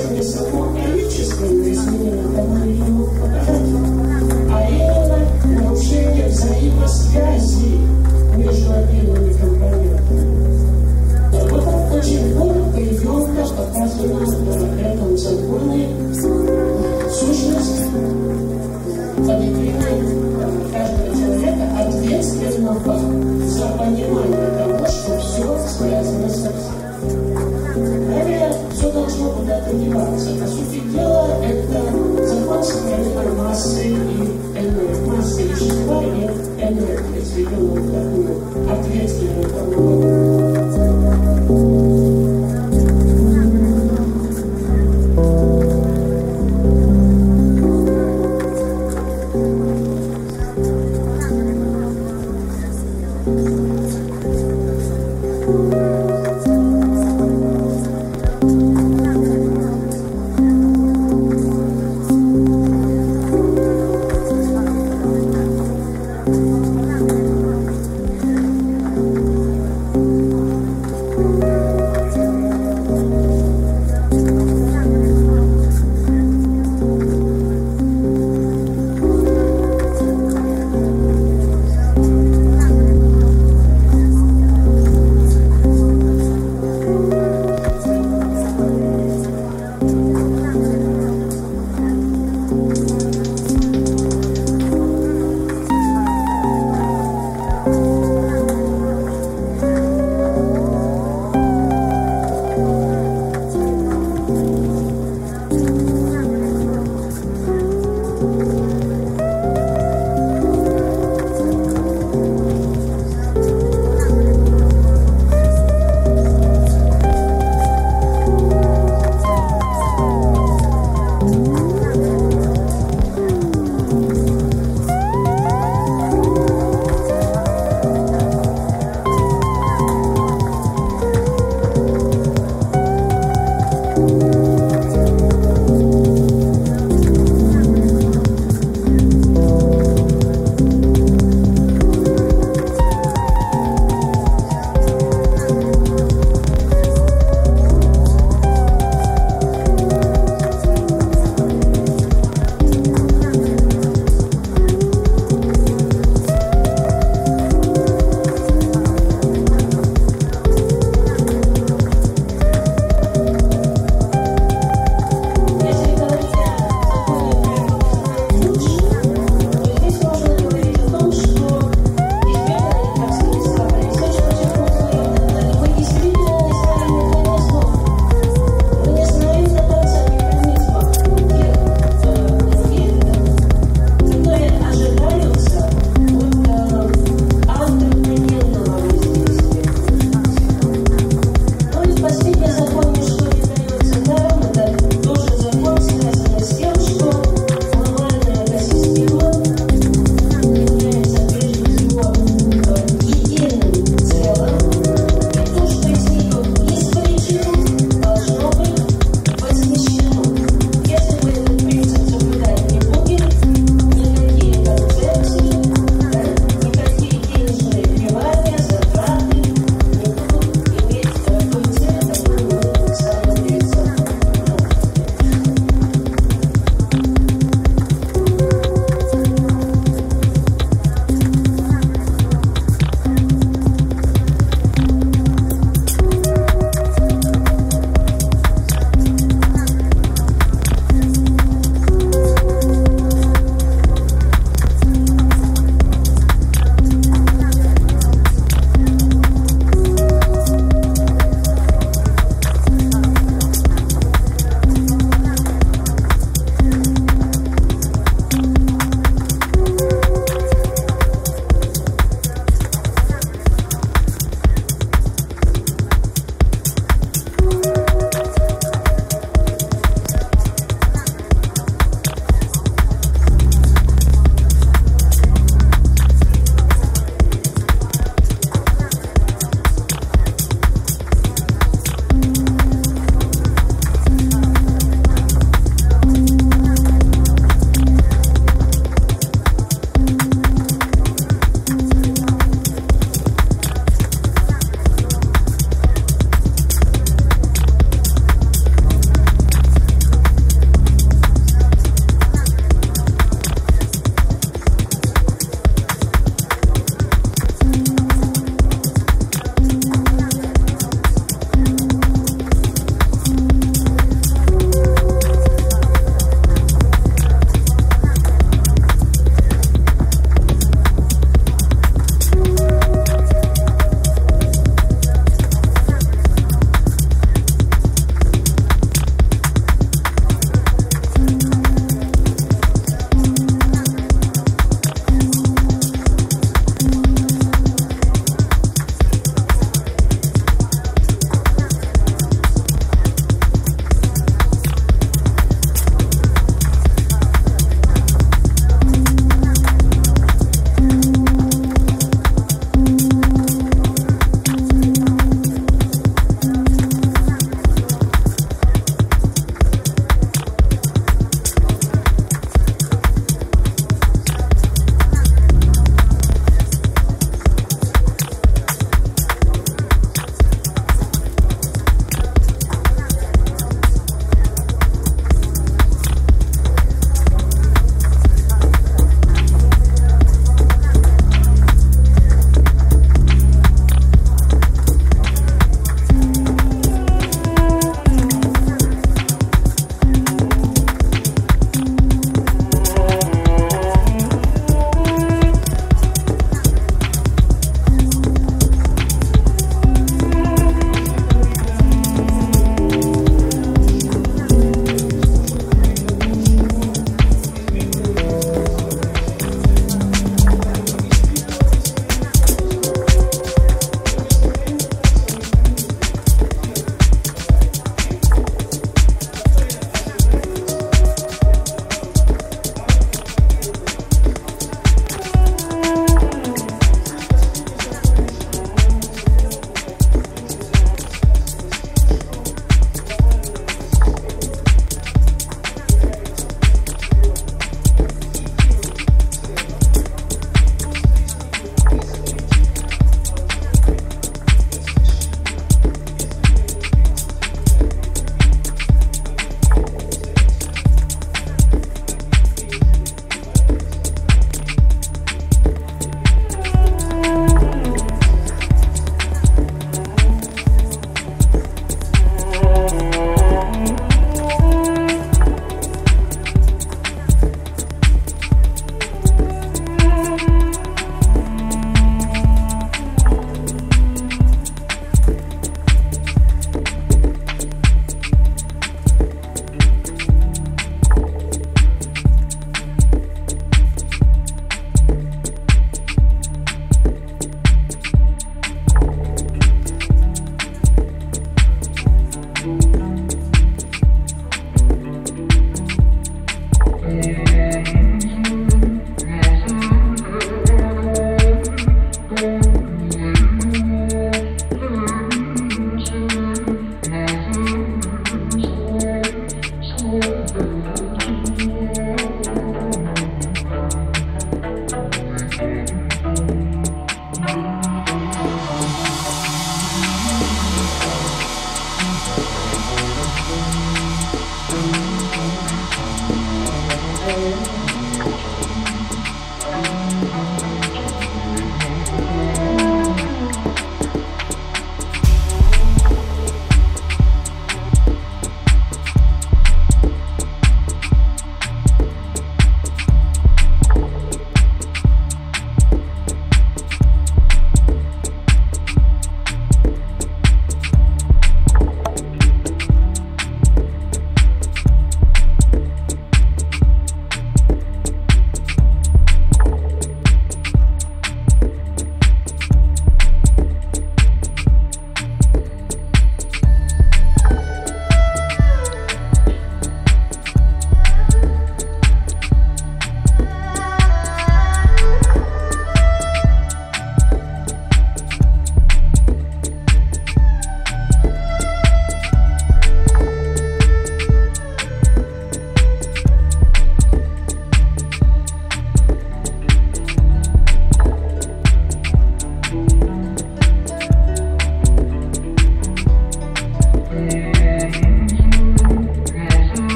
является не Música